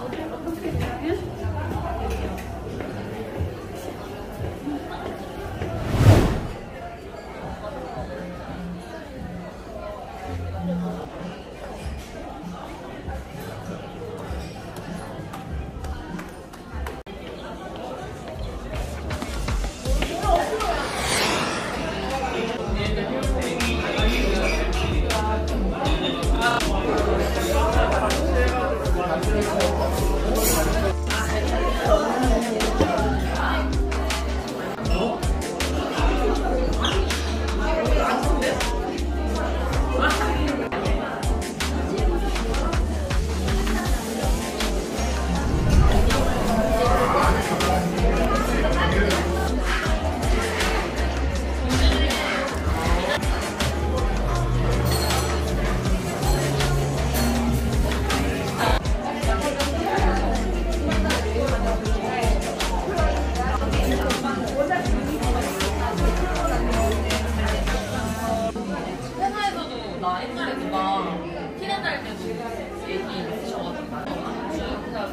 Thank. 옛날에 누가 티렌 날때 얘기 있으셔가지고.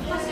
사실